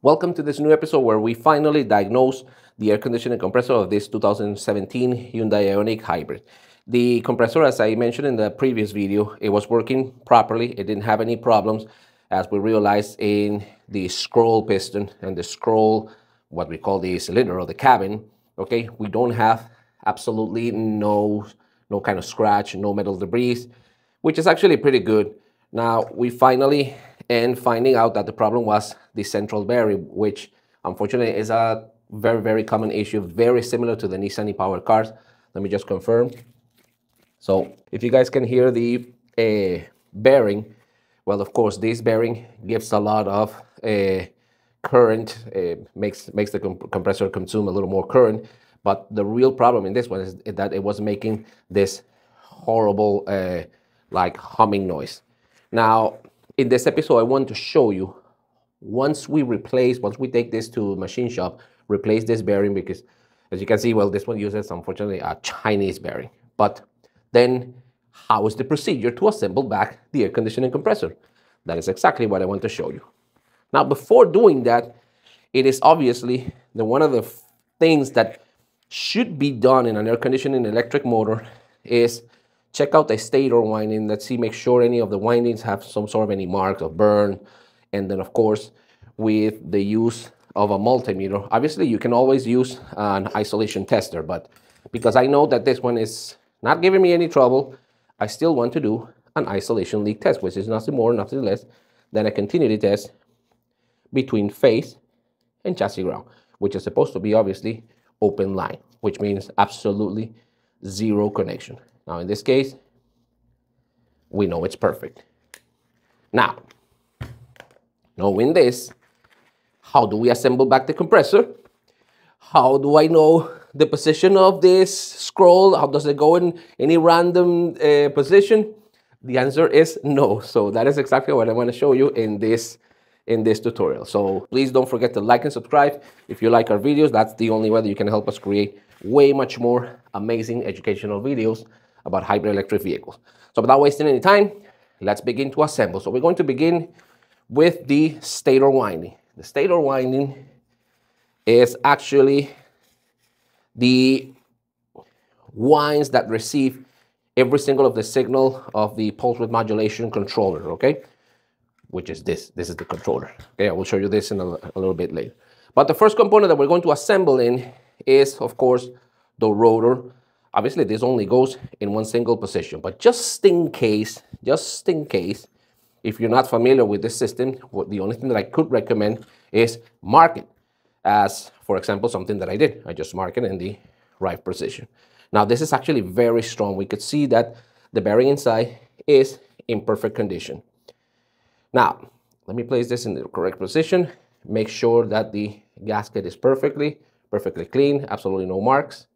Welcome to this new episode where we finally diagnose the air conditioning compressor of this 2017 Hyundai Ioniq Hybrid. The compressor, as I mentioned in the previous video, it was working properly. It didn't have any problems as we realized in the scroll piston and the scroll, what we call the cylinder or the cabin, okay? We don't have absolutely no, no kind of scratch, no metal debris, which is actually pretty good. Now, we finally and finding out that the problem was the central bearing, which unfortunately is a very, very common issue, very similar to the Nissan e-Power cars. Let me just confirm. So if you guys can hear the uh, bearing, well, of course, this bearing gives a lot of uh, current, uh, makes, makes the comp compressor consume a little more current. But the real problem in this one is that it was making this horrible, uh, like humming noise. Now, in this episode, I want to show you once we replace, once we take this to machine shop, replace this bearing because as you can see, well, this one uses unfortunately a Chinese bearing. But then how is the procedure to assemble back the air conditioning compressor? That is exactly what I want to show you. Now, before doing that, it is obviously the one of the things that should be done in an air conditioning electric motor is check out the stator winding. Let's see, make sure any of the windings have some sort of any marks of burn. And then of course, with the use of a multimeter, obviously you can always use an isolation tester, but because I know that this one is not giving me any trouble, I still want to do an isolation leak test, which is nothing more, nothing less than a continuity test between phase and chassis ground, which is supposed to be obviously open line, which means absolutely zero connection. Now in this case, we know it's perfect. Now, knowing this, how do we assemble back the compressor? How do I know the position of this scroll? How does it go in any random uh, position? The answer is no. So that is exactly what I want to show you in this in this tutorial. So please don't forget to like and subscribe. If you like our videos, that's the only way that you can help us create way much more amazing educational videos about hybrid electric vehicles. So without wasting any time, let's begin to assemble. So we're going to begin with the stator winding. The stator winding is actually the winds that receive every single of the signal of the pulse width modulation controller, okay? Which is this, this is the controller. Okay, I will show you this in a, a little bit later. But the first component that we're going to assemble in is, of course, the rotor Obviously, this only goes in one single position, but just in case, just in case, if you're not familiar with this system, the only thing that I could recommend is mark it as, for example, something that I did. I just mark it in the right position. Now, this is actually very strong. We could see that the bearing inside is in perfect condition. Now, let me place this in the correct position. Make sure that the gasket is perfectly, perfectly clean, absolutely no marks.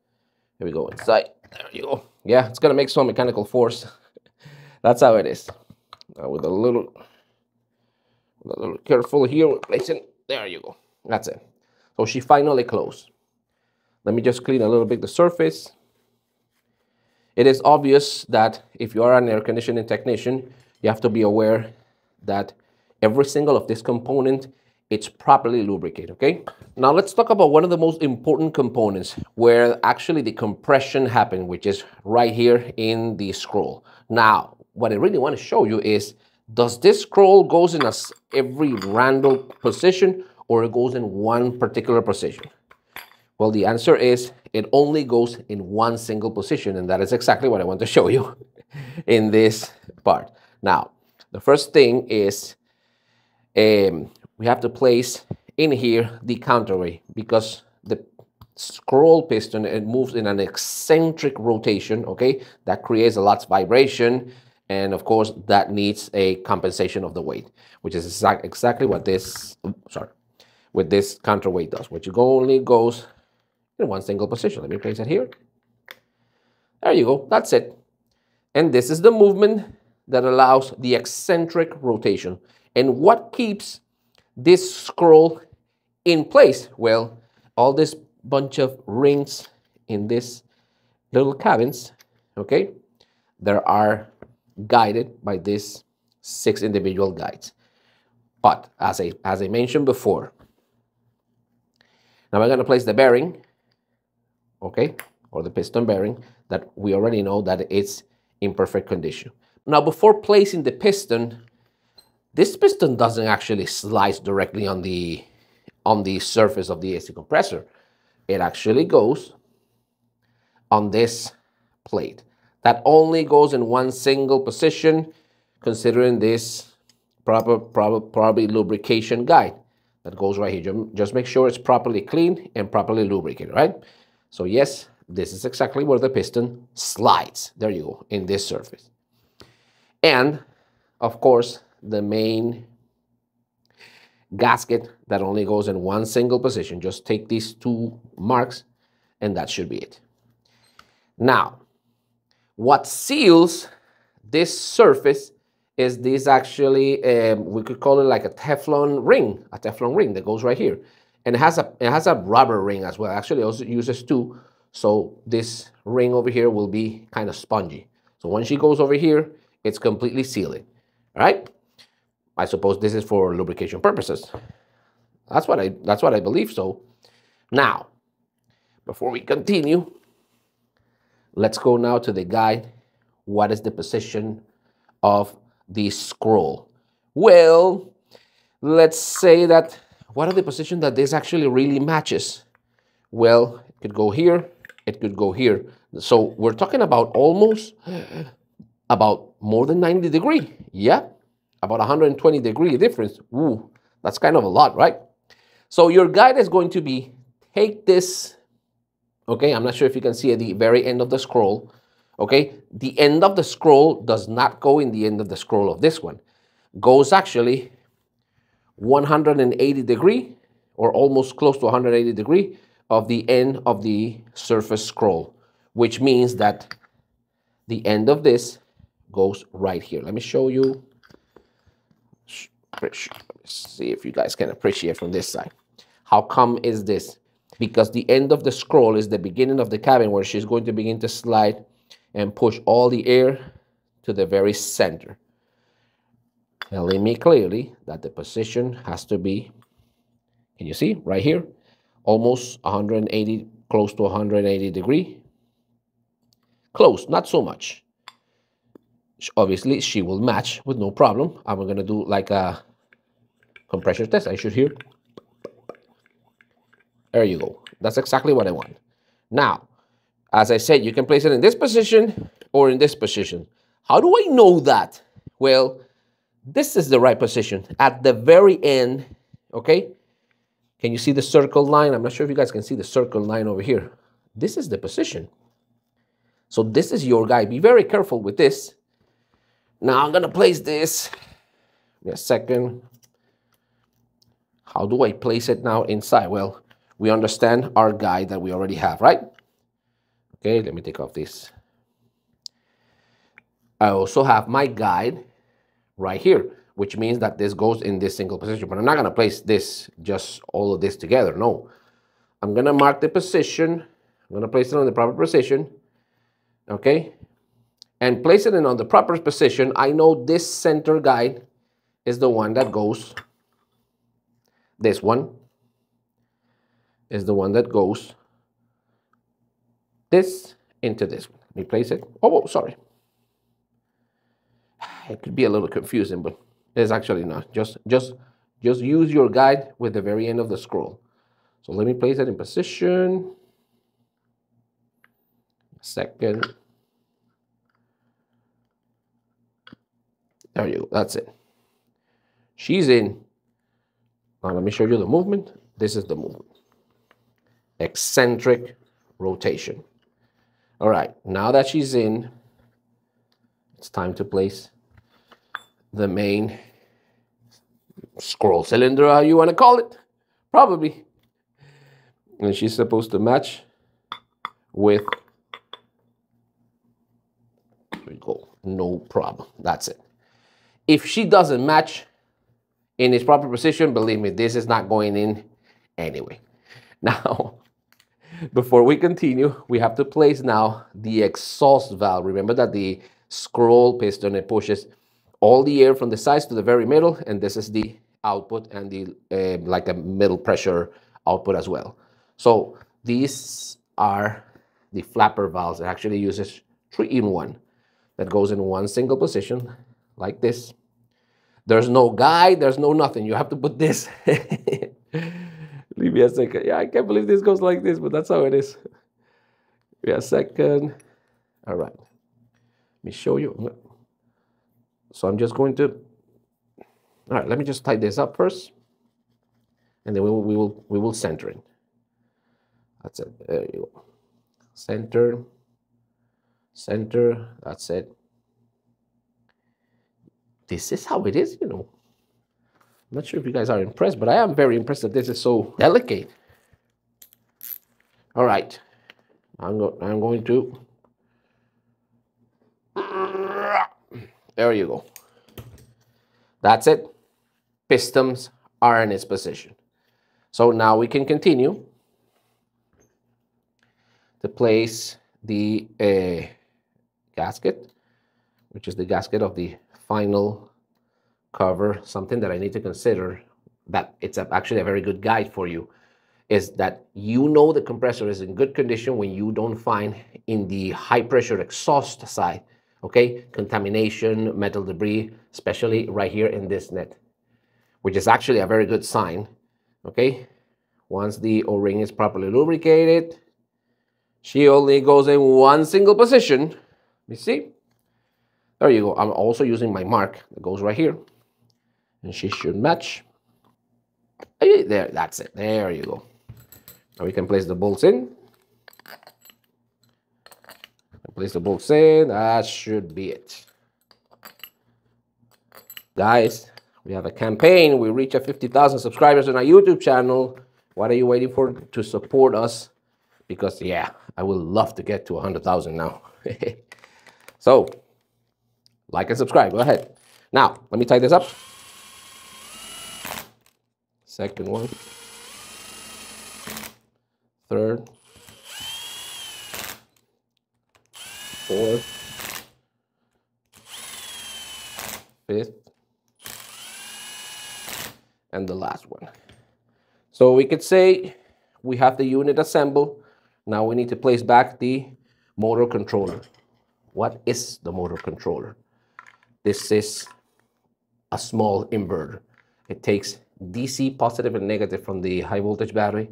Here we go inside. There you go. Yeah, it's gonna make some mechanical force. That's how it is. Now with a little, with a little careful here, we're placing. There you go. That's it. So she finally closed. Let me just clean a little bit the surface. It is obvious that if you are an air conditioning technician, you have to be aware that every single of this component it's properly lubricated, okay? Now let's talk about one of the most important components where actually the compression happened, which is right here in the scroll. Now, what I really want to show you is, does this scroll goes in a, every random position or it goes in one particular position? Well, the answer is it only goes in one single position, and that is exactly what I want to show you in this part. Now, the first thing is um, we have to place in here the counterweight because the scroll piston it moves in an eccentric rotation okay? That creates a lot of vibration and of course that needs a compensation of the weight which is exact, exactly what this sorry with this counterweight does which only goes in one single position. Let me place it here. There you go. That's it. And this is the movement that allows the eccentric rotation. And what keeps this scroll in place? Well, all this bunch of rings in this little cabins, okay, there are guided by these six individual guides. But as I, as I mentioned before, Now we're going to place the bearing, okay, or the piston bearing that we already know that it's in perfect condition. Now before placing the piston, this piston doesn't actually slide directly on the on the surface of the AC compressor. It actually goes on this plate. That only goes in one single position, considering this proper, proper probably lubrication guide that goes right here. Just make sure it's properly clean and properly lubricated, right? So yes, this is exactly where the piston slides. There you go, in this surface. And, of course, the main gasket that only goes in one single position. Just take these two marks and that should be it. Now, what seals this surface is this actually, um, we could call it like a Teflon ring, a Teflon ring that goes right here. And it has a, it has a rubber ring as well. Actually, also uses two. So this ring over here will be kind of spongy. So when she goes over here, it's completely sealing, right? I suppose this is for lubrication purposes. That's what I, that's what I believe so. Now, before we continue, let's go now to the guide. What is the position of the scroll? Well, let's say that, what are the position that this actually really matches? Well, it could go here, it could go here. So we're talking about almost about more than 90 degree. Yeah, about 120 degree difference. Ooh, that's kind of a lot, right? So your guide is going to be take this, okay, I'm not sure if you can see at the very end of the scroll, okay? The end of the scroll does not go in the end of the scroll of this one. Goes actually 180 degree or almost close to 180 degree of the end of the surface scroll, which means that the end of this goes right here. Let me show you. Me see if you guys can appreciate from this side. How come is this? Because the end of the scroll is the beginning of the cabin where she's going to begin to slide and push all the air to the very center. Telling me clearly that the position has to be, can you see right here? Almost 180, close to 180 degree. Close, not so much obviously she will match with no problem. I'm to do like a compression test. I should hear. There you go. That's exactly what I want. Now, as I said, you can place it in this position or in this position. How do I know that? Well, this is the right position. At the very end, okay? Can you see the circle line? I'm not sure if you guys can see the circle line over here. This is the position. So this is your guy. Be very careful with this now I'm to place this. a second. How do I place it now inside? Well, we understand our guide that we already have, right? Okay, let me take off this. I also have my guide right here, which means that this goes in this single position. But I'm not to place this, just all of this together. No. I'm to mark the position. I'm to place it on the proper position. Okay and place it in on the proper position, I know this center guide is the one that goes, this one is the one that goes this into this one. Let me place it. Oh, oh, sorry. It could be a little confusing, but it's actually not. Just, just, just use your guide with the very end of the scroll. So let me place it in position. Second. There you go. That's it. She's in. Now let me show you the movement. This is the movement. Eccentric rotation. All right. Now that she's in, it's time to place the main scroll cylinder, how you want to call it. Probably. And she's supposed to match with there we go. No problem. That's it. If she doesn't match in its proper position, believe me, this is not going in anyway. Now, before we continue, we have to place now the exhaust valve. Remember that the scroll piston, it pushes all the air from the sides to the very middle, and this is the output and the uh, like a middle pressure output as well. So these are the flapper valves. It actually uses three in one that goes in one single position like this. There's no guide, there's no nothing. You have to put this. Leave me a second. Yeah, I can't believe this goes like this, but that's how it is. Me a second. All right. Let me show you. So I'm just going to, all right, let me just tie this up first. And then we will, we will, we will center it. That's it. There you go. Center, center, that's it. This is how it is, you know. I'm not sure if you guys are impressed, but I am very impressed that this is so delicate. All right. I'm, go I'm going to There you go. That's it. Pistons are in its position. So now we can continue to place the uh, gasket, which is the gasket of the final cover. Something that I need to consider that it's actually a very good guide for you is that you know the compressor is in good condition when you don't find in the high pressure exhaust side okay? Contamination, metal debris, especially right here in this net, which is actually a very good sign, okay? Once the O-ring is properly lubricated, she only goes in one single position. You see? There you go. I'm also using my mark that goes right here. And she should match. There, that's it. There you go. Now we can place the bolts in. Place the bolts in. That should be it. Guys, we have a campaign. We reach a 50,000 subscribers on our YouTube channel. What are you waiting for to support us? Because, yeah, I would love to get to 100,000 now. so, like and subscribe. Go ahead. Now, let me tie this up. Second one. Third. fourth, fifth, and the last one. So we could say we have the unit assembled. Now we need to place back the motor controller. What is the motor controller? This is a small inverter. It takes DC positive and negative from the high voltage battery.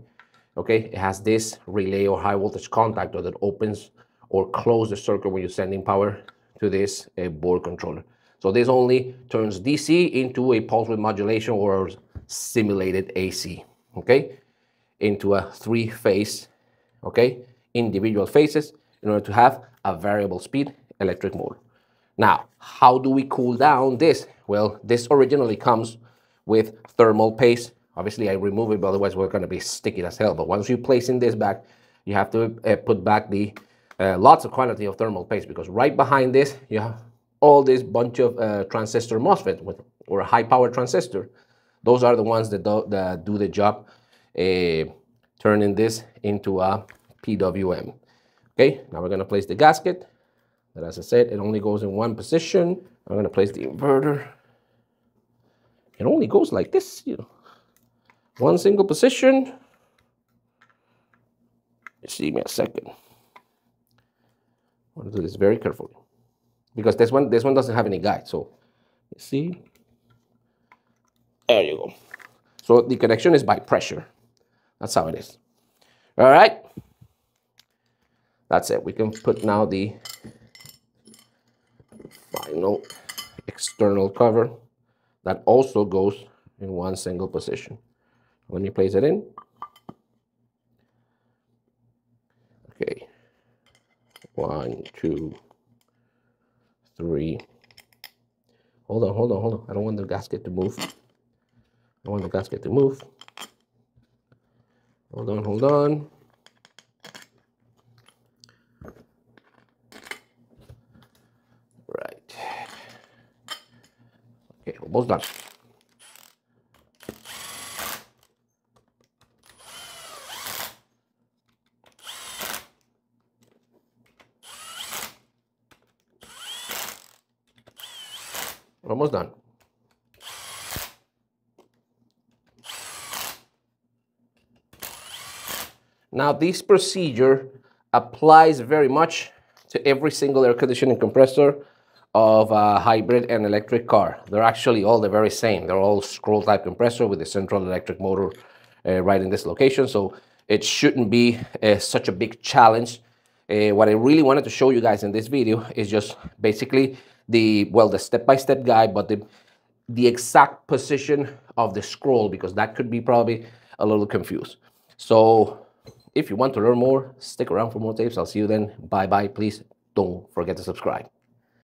Okay, it has this relay or high voltage contactor that opens or close the circuit when you're sending power to this uh, board controller. So this only turns DC into a pulse width modulation or simulated AC, okay? Into a three-phase, okay? Individual phases in order to have a variable speed electric motor. Now, how do we cool down this? Well, this originally comes with thermal paste. Obviously, I remove it, but otherwise we're gonna be sticky as hell. But once you place in this back, you have to uh, put back the uh, lots of quantity of thermal paste because right behind this you have all this bunch of uh, transistor MOSFET with, or a high power transistor. Those are the ones that do, that do the job uh, turning this into a PWM. Okay, now we're going to place the gasket. But as I said, it only goes in one position. I'm going to place the inverter. It only goes like this, you know. One single position. See me a second I want to do this very carefully because this one this one doesn't have any guide so you see there you go so the connection is by pressure that's how it is all right that's it we can put now the final external cover that also goes in one single position let me place it in okay one, two, three. Hold on, hold on, hold on. I don't want the gasket to move. I want the gasket to move. Hold on, hold on. Right. Okay, almost done. almost done. Now this procedure applies very much to every single air conditioning compressor of a hybrid and electric car. They're actually all the very same. They're all scroll type compressor with a central electric motor uh, right in this location. So it shouldn't be uh, such a big challenge. Uh, what I really wanted to show you guys in this video is just basically the, well, the step-by-step -step guide, but the, the exact position of the scroll because that could be probably a little confused. So if you want to learn more, stick around for more tapes. I'll see you then. Bye-bye. Please don't forget to subscribe.